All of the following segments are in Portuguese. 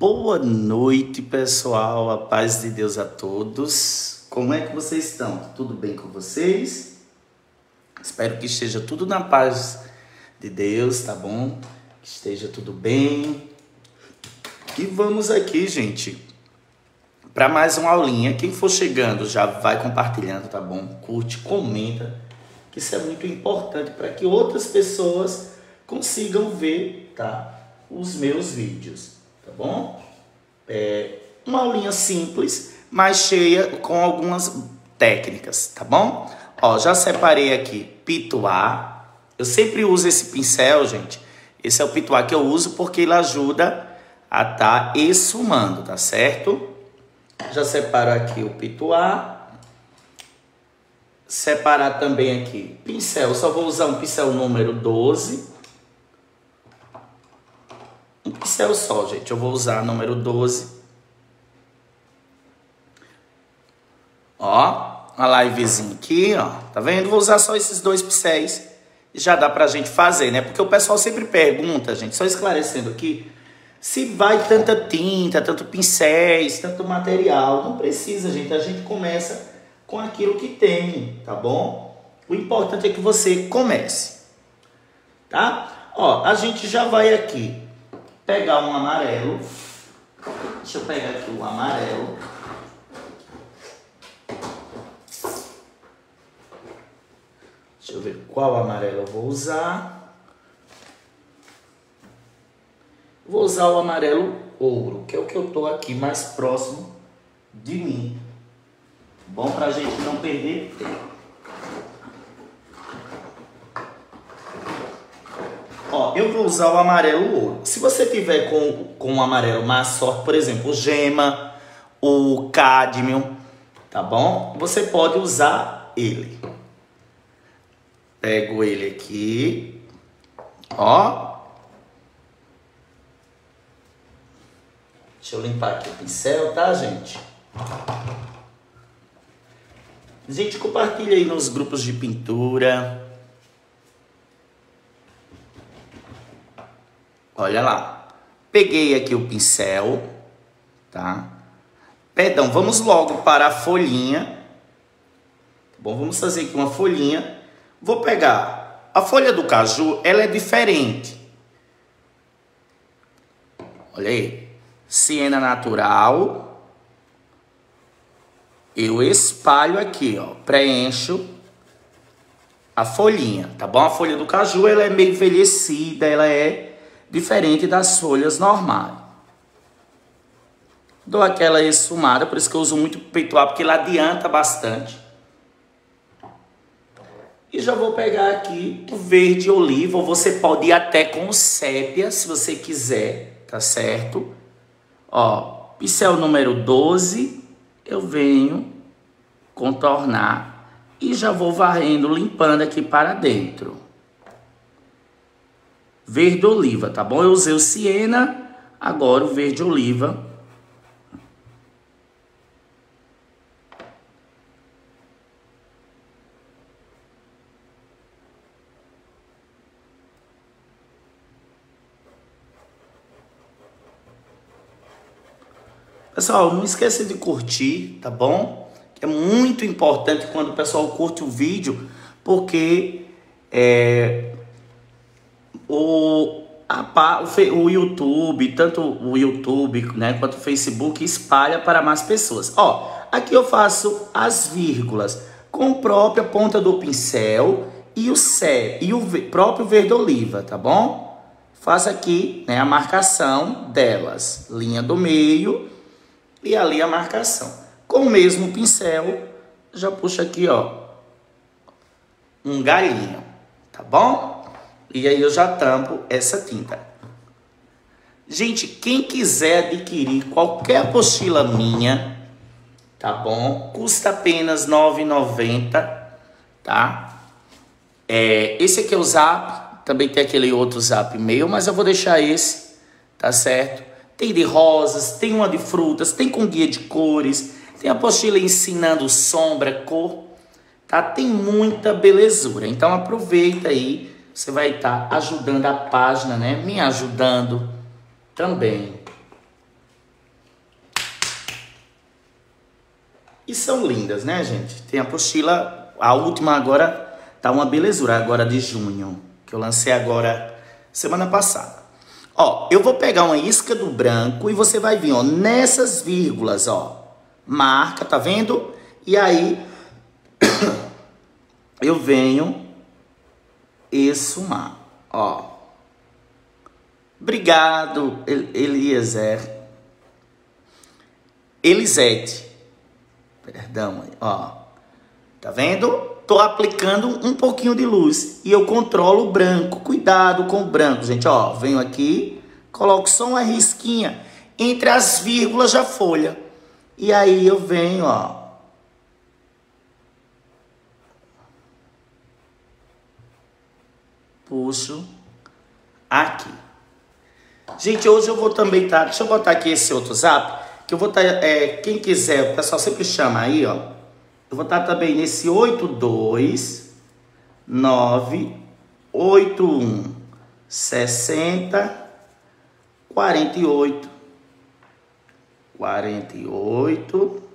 Boa noite, pessoal. A paz de Deus a todos. Como é que vocês estão? Tudo bem com vocês? Espero que esteja tudo na paz de Deus, tá bom? Que esteja tudo bem. E vamos aqui, gente, para mais uma aulinha. Quem for chegando já vai compartilhando, tá bom? Curte, comenta, que isso é muito importante para que outras pessoas consigam ver, tá? Os meus vídeos tá bom? É uma aulinha simples, mas cheia com algumas técnicas, tá bom? Ó, já separei aqui pituá. Eu sempre uso esse pincel, gente. Esse é o pituá que eu uso porque ele ajuda a tá esfumando, tá certo? Já separo aqui o pituá. Separar também aqui pincel. Só vou usar um pincel número 12 um pincel só, gente. Eu vou usar número 12. Ó, uma livezinha aqui, ó. Tá vendo? Vou usar só esses dois pincéis. Já dá pra gente fazer, né? Porque o pessoal sempre pergunta, gente, só esclarecendo aqui, se vai tanta tinta, tanto pincéis, tanto material. Não precisa, gente. A gente começa com aquilo que tem, tá bom? O importante é que você comece, tá? Ó, a gente já vai aqui pegar um amarelo. Deixa eu pegar aqui o amarelo. Deixa eu ver qual amarelo eu vou usar. Vou usar o amarelo ouro, que é o que eu tô aqui mais próximo de mim. Bom pra gente não perder tempo. Eu vou usar o amarelo ouro. Se você tiver com, com o amarelo mais sorte, por exemplo, o gema, o cádmio, tá bom? Você pode usar ele. Pego ele aqui, ó. Deixa eu limpar aqui o pincel, tá, gente? Gente, compartilha aí nos grupos de pintura. Olha lá. Peguei aqui o pincel, tá? Perdão, vamos logo para a folhinha. Bom, vamos fazer aqui uma folhinha. Vou pegar a folha do caju, ela é diferente. Olha aí. Siena natural. Eu espalho aqui, ó. Preencho a folhinha, tá bom? A folha do caju, ela é meio envelhecida, ela é diferente das folhas normais. Dou aquela esfumada, por isso que eu uso muito peitoal, porque ele adianta bastante. E já vou pegar aqui o verde oliva, ou você pode ir até com sépia, se você quiser, tá certo? Ó, pincel número 12, eu venho contornar e já vou varrendo, limpando aqui para dentro verde oliva, tá bom? Eu usei o siena, agora o verde oliva. Pessoal, não esqueça de curtir, tá bom? É muito importante quando o pessoal curte o vídeo, porque é, o, a, o, o YouTube, tanto o YouTube né, quanto o Facebook, espalha para mais pessoas. Ó, aqui eu faço as vírgulas com a própria ponta do pincel e o cé e o próprio verde oliva, tá bom? Faço aqui né, a marcação delas, linha do meio e ali a marcação. Com o mesmo pincel, já puxo aqui, ó, um galinho, tá bom? E aí eu já tampo essa tinta. Gente, quem quiser adquirir qualquer apostila minha, tá bom? Custa apenas R$ 9,90, tá? É, esse aqui é o Zap, também tem aquele outro Zap meu, mas eu vou deixar esse, tá certo? Tem de rosas, tem uma de frutas, tem com guia de cores, tem apostila ensinando sombra, cor, tá? Tem muita belezura. Então aproveita aí você vai estar tá ajudando a página, né? Me ajudando também. E são lindas, né, gente? Tem a apostila, a última agora tá uma belezura agora de junho, que eu lancei agora semana passada. Ó, eu vou pegar uma isca do branco e você vai vir, ó, nessas vírgulas, ó. Marca, tá vendo? E aí eu venho esfumar, ó. Obrigado, Eliezer. Elisete. Perdão, ó. Tá vendo? Tô aplicando um pouquinho de luz e eu controlo o branco. Cuidado com o branco, gente, ó. Venho aqui, coloco só uma risquinha entre as vírgulas da folha. E aí eu venho, ó. Puxo aqui. Gente, hoje eu vou também tá. Deixa eu botar aqui esse outro zap que eu vou estar, tá, é, quem quiser, o pessoal sempre chama aí, ó. Eu vou estar tá também nesse 82 9 81 60 48 48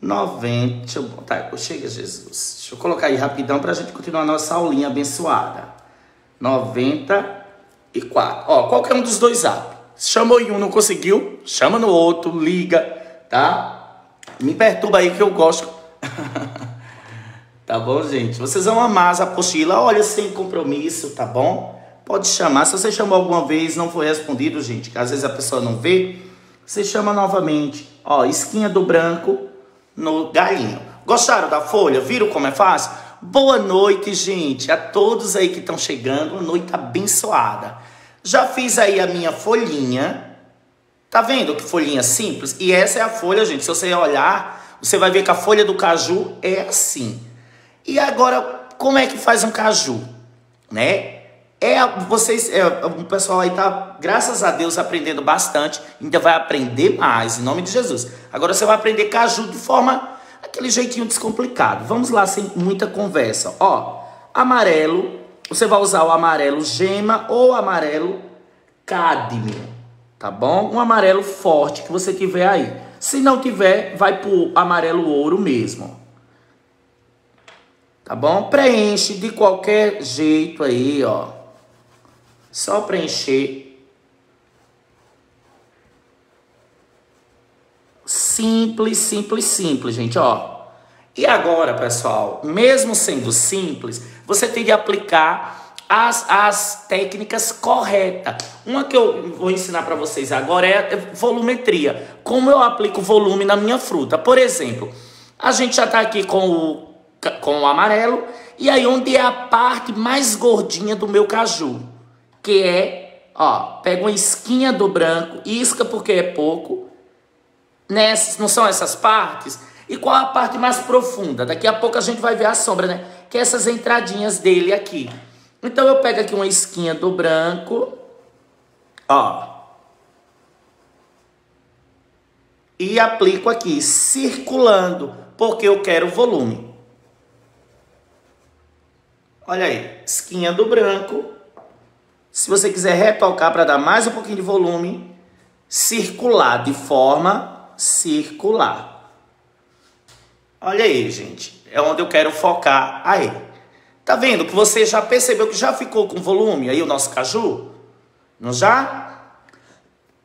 90. Deixa eu chega Jesus. Deixa eu colocar aí rapidão para a gente continuar nossa aulinha abençoada. 94. Ó, qualquer um dos dois abre. Chamou em um, não conseguiu, chama no outro, liga, tá? Me perturba aí que eu gosto. tá bom, gente? Vocês vão amar as apostila. Olha, sem compromisso, tá bom? Pode chamar. Se você chamou alguma vez não foi respondido, gente, que às vezes a pessoa não vê, você chama novamente. Ó, esquinha do branco no galinho. Gostaram da folha? Viram como é fácil? Boa noite, gente, a todos aí que estão chegando. Noite abençoada. Já fiz aí a minha folhinha. Tá vendo que folhinha simples? E essa é a folha, gente. Se você olhar, você vai ver que a folha do caju é assim. E agora, como é que faz um caju? Né? É, vocês, é, o pessoal aí tá, graças a Deus, aprendendo bastante. Ainda vai aprender mais, em nome de Jesus. Agora você vai aprender caju de forma, aquele jeitinho descomplicado. Vamos lá, sem muita conversa. Ó, amarelo, você vai usar o amarelo gema ou amarelo cádmio, tá bom? Um amarelo forte que você tiver aí. Se não tiver, vai pro amarelo ouro mesmo. Tá bom? Preenche de qualquer jeito aí, ó. Só preencher. Simples, simples, simples, gente, ó. E agora, pessoal, mesmo sendo simples, você tem que aplicar as, as técnicas corretas. Uma que eu vou ensinar para vocês agora é volumetria. Como eu aplico volume na minha fruta. Por exemplo, a gente já está aqui com o, com o amarelo. E aí, onde é a parte mais gordinha do meu caju? Que é, ó, pega uma esquinha do branco, isca porque é pouco. Nessas, não são essas partes? E qual a parte mais profunda? Daqui a pouco a gente vai ver a sombra, né? Que é essas entradinhas dele aqui. Então eu pego aqui uma esquinha do branco, ó. E aplico aqui, circulando, porque eu quero volume. Olha aí, esquinha do branco. Se você quiser retocar para dar mais um pouquinho de volume, circular de forma circular. Olha aí, gente. É onde eu quero focar aí. Tá vendo que você já percebeu que já ficou com volume aí o nosso caju? Não já?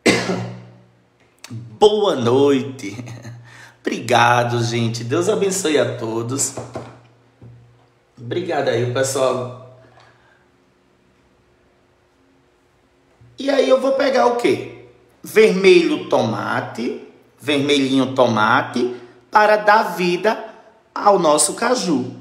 Boa noite. Obrigado, gente. Deus abençoe a todos. Obrigado aí, pessoal. E aí eu vou pegar o quê? Vermelho tomate, vermelhinho tomate para dar vida ao nosso caju.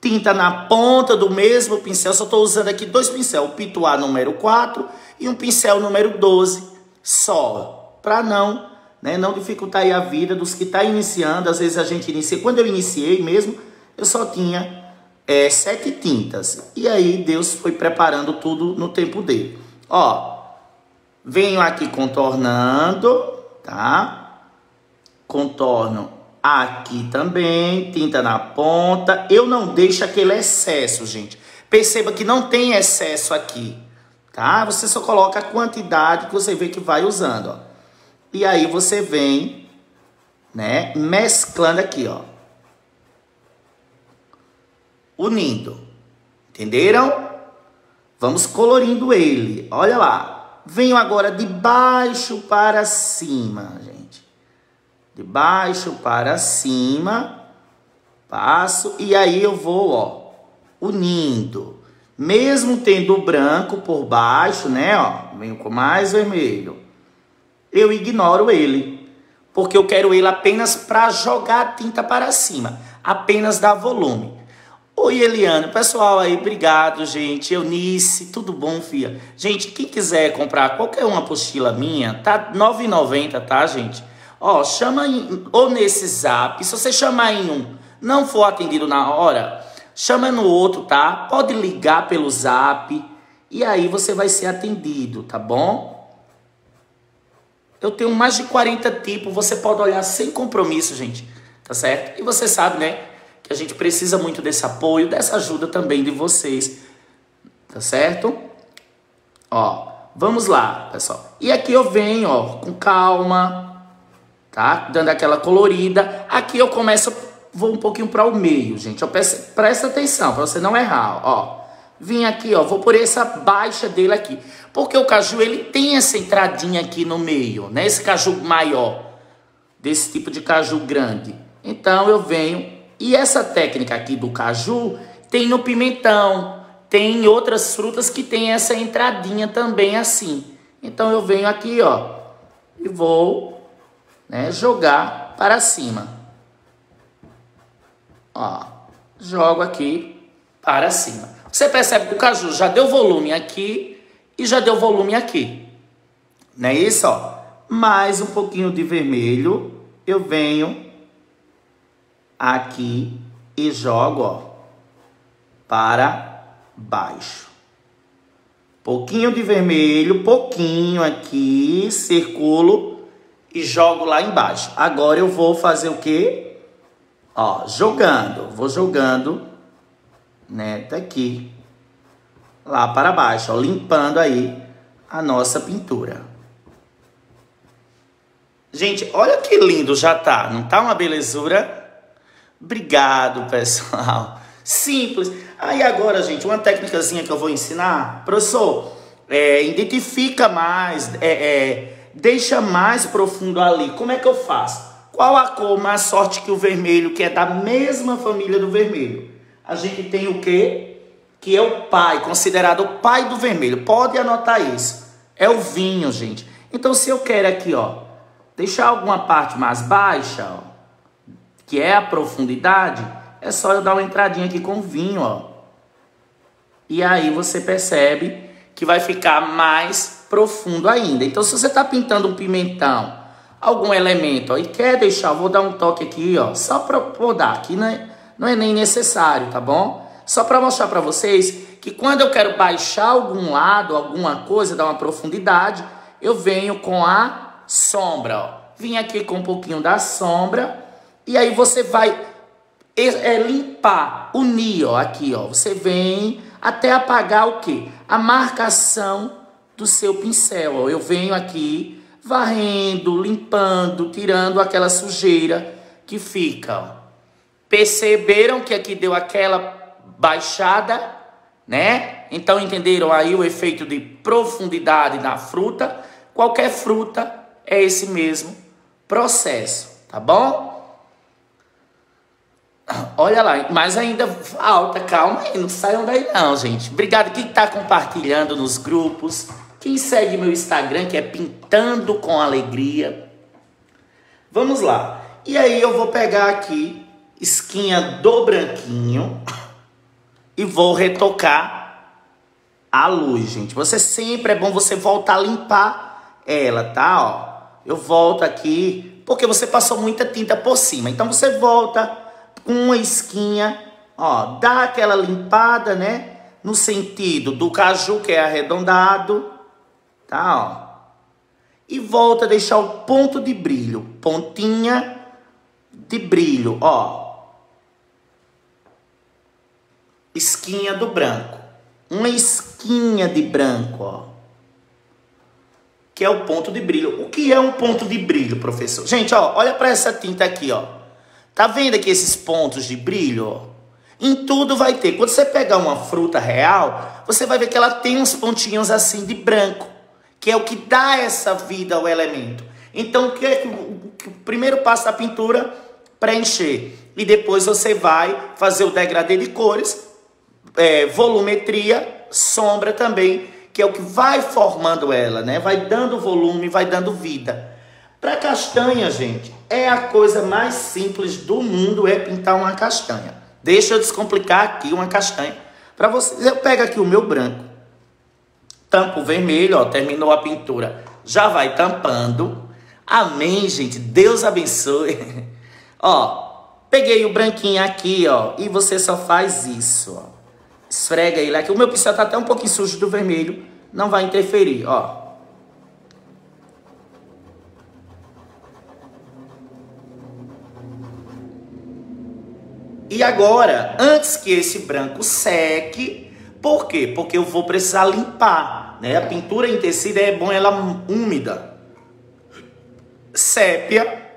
Tinta na ponta do mesmo pincel, só estou usando aqui dois pincéis, o pituá número 4 e um pincel número 12 só, para não, né, não dificultar a vida dos que estão tá iniciando. Às vezes a gente inicia, quando eu iniciei mesmo, eu só tinha é, sete tintas. E aí Deus foi preparando tudo no tempo dele. Ó, venho aqui contornando, tá? Contorno Aqui também, tinta na ponta. Eu não deixo aquele excesso, gente. Perceba que não tem excesso aqui, tá? Você só coloca a quantidade que você vê que vai usando, ó. E aí você vem né? Mesclando aqui, ó. Unindo. Entenderam? Vamos colorindo ele. Olha lá. Venho agora de baixo para cima, gente. De baixo para cima. Passo e aí eu vou, ó, unindo. Mesmo tendo o branco por baixo, né, ó, venho com mais vermelho. Eu ignoro ele, porque eu quero ele apenas para jogar a tinta para cima, apenas dar volume. Oi, Eliane. Pessoal aí, obrigado, gente. Eunice, tudo bom, filha? Gente, quem quiser comprar qualquer uma apostila minha, tá R$ 9,90, tá, gente? Ó, chama em, ou nesse zap. Se você chamar em um, não for atendido na hora, chama no outro, tá? Pode ligar pelo zap e aí você vai ser atendido, tá bom? Eu tenho mais de 40 tipos, você pode olhar sem compromisso, gente, tá certo? E você sabe, né? Que a gente precisa muito desse apoio, dessa ajuda também de vocês. Tá certo? Ó, vamos lá, pessoal. E aqui eu venho, ó, com calma, tá? Dando aquela colorida. Aqui eu começo, vou um pouquinho para o meio, gente. Eu peço, presta atenção para você não errar, ó. Vim aqui, ó, vou por essa baixa dele aqui. Porque o caju, ele tem essa entradinha aqui no meio, né? Esse caju maior, desse tipo de caju grande. Então eu venho e essa técnica aqui do caju tem no pimentão, tem outras frutas que tem essa entradinha também assim. Então eu venho aqui, ó, e vou né, jogar para cima. Ó, jogo aqui para cima. Você percebe que o caju já deu volume aqui e já deu volume aqui. Não é isso, ó? Mais um pouquinho de vermelho, eu venho aqui e jogo ó, para baixo. Pouquinho de vermelho, pouquinho aqui, circulo e jogo lá embaixo. Agora eu vou fazer o quê? Ó, jogando, vou jogando, né, daqui lá para baixo, ó, limpando aí a nossa pintura. Gente, olha que lindo já tá, não tá uma belezura? Obrigado, pessoal. Simples. Aí agora, gente, uma técnicazinha que eu vou ensinar. Professor, é, identifica mais, é, é, deixa mais profundo ali. Como é que eu faço? Qual a cor mais sorte que o vermelho, que é da mesma família do vermelho? A gente tem o quê? Que é o pai, considerado o pai do vermelho. Pode anotar isso. É o vinho, gente. Então, se eu quero aqui, ó, deixar alguma parte mais baixa, ó, que é a profundidade, é só eu dar uma entradinha aqui com vinho, ó. E aí você percebe que vai ficar mais profundo ainda. Então, se você está pintando um pimentão, algum elemento, ó, e quer deixar, vou dar um toque aqui, ó, só para podar, aqui não é, não é nem necessário, tá bom? Só para mostrar para vocês que quando eu quero baixar algum lado, alguma coisa, dar uma profundidade, eu venho com a sombra, ó. Vim aqui com um pouquinho da sombra e aí você vai é, limpar, unir, ó, aqui, ó. Você vem até apagar o quê? A marcação do seu pincel, ó. Eu venho aqui varrendo, limpando, tirando aquela sujeira que fica, ó. Perceberam que aqui deu aquela baixada, né? Então entenderam aí o efeito de profundidade da fruta? Qualquer fruta é esse mesmo processo, tá bom? Olha lá, mas ainda falta, calma aí, não saiam daí não, gente. Obrigado quem está compartilhando nos grupos, quem segue meu Instagram, que é Pintando com Alegria. Vamos lá. E aí eu vou pegar aqui, esquinha do branquinho, e vou retocar a luz, gente. Você sempre, é bom você voltar a limpar ela, tá? Ó, eu volto aqui, porque você passou muita tinta por cima. Então você volta com uma esquinha, ó, dá aquela limpada, né? No sentido do caju que é arredondado, tá, ó. E volta a deixar o ponto de brilho, pontinha de brilho, ó. Esquinha do branco. Uma esquinha de branco, ó. que é o ponto de brilho. O que é um ponto de brilho, professor? Gente, ó, olha para essa tinta aqui, ó. Tá vendo aqui esses pontos de brilho? Em tudo vai ter. Quando você pegar uma fruta real, você vai ver que ela tem uns pontinhos assim de branco, que é o que dá essa vida ao elemento. Então, o que é que o primeiro passo da pintura preencher e depois você vai fazer o degradê de cores, é, volumetria, sombra também, que é o que vai formando ela, né? Vai dando volume, vai dando vida. Para castanha, gente, é a coisa mais simples do mundo é pintar uma castanha. Deixa eu descomplicar aqui uma castanha para vocês. Eu pego aqui o meu branco, tampo vermelho, ó, terminou a pintura, já vai tampando. Amém, gente. Deus abençoe. ó, peguei o branquinho aqui, ó, e você só faz isso, ó. Esfrega ele aqui. O meu pincel tá até um pouquinho sujo do vermelho, não vai interferir, ó. E agora, antes que esse branco seque, por quê? Porque eu vou precisar limpar, né? A pintura em tecido é bom ela úmida. Sépia,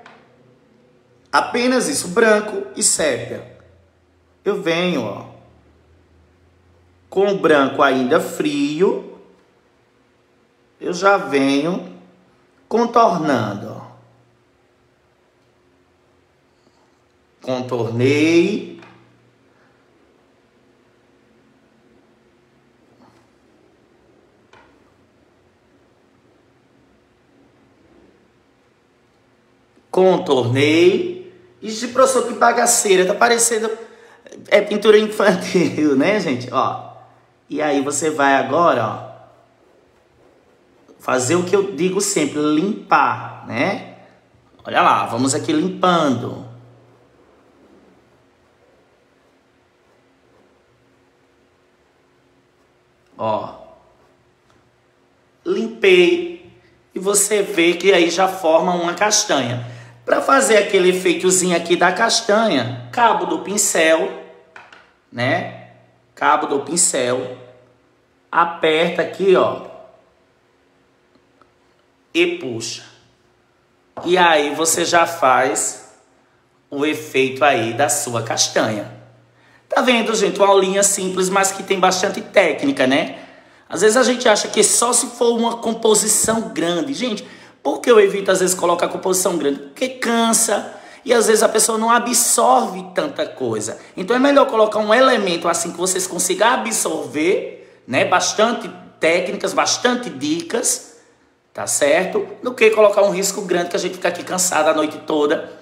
apenas isso, branco e sépia. Eu venho, ó, com o branco ainda frio, eu já venho contornando, ó. Contornei. Contornei. De professor, que bagaceira, tá parecendo. É pintura infantil, né, gente? Ó. E aí você vai agora, ó. Fazer o que eu digo sempre, limpar, né? Olha lá, vamos aqui limpando. Ó. E você vê que aí já forma uma castanha. Para fazer aquele efeitozinho aqui da castanha, cabo do pincel, né? Cabo do pincel. Aperta aqui, ó. E puxa. E aí você já faz o efeito aí da sua castanha. Tá vendo, gente? Uma aulinha simples, mas que tem bastante técnica, né? Às vezes a gente acha que só se for uma composição grande. Gente, por que eu evito às vezes colocar composição grande? Porque cansa e às vezes a pessoa não absorve tanta coisa. Então é melhor colocar um elemento assim que vocês consigam absorver, né? Bastante técnicas, bastante dicas, tá certo? Do que colocar um risco grande que a gente fica aqui cansado a noite toda,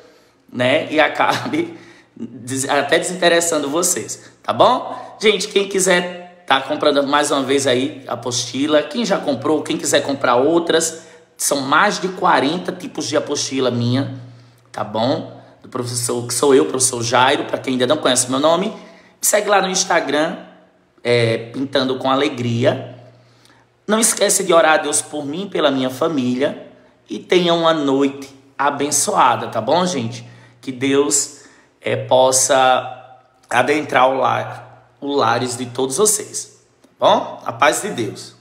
né? E acabe até desinteressando vocês, tá bom? Gente, quem quiser tá comprando mais uma vez aí a apostila, quem já comprou, quem quiser comprar outras, são mais de 40 tipos de apostila minha, tá bom? Do professor, que sou eu, professor Jairo, para quem ainda não conhece meu nome, me segue lá no Instagram, é, Pintando com Alegria. Não esquece de orar a Deus por mim, pela minha família, e tenha uma noite abençoada, tá bom, gente? Que Deus é, possa adentrar o lar, lares de todos vocês. Tá bom? A paz de Deus.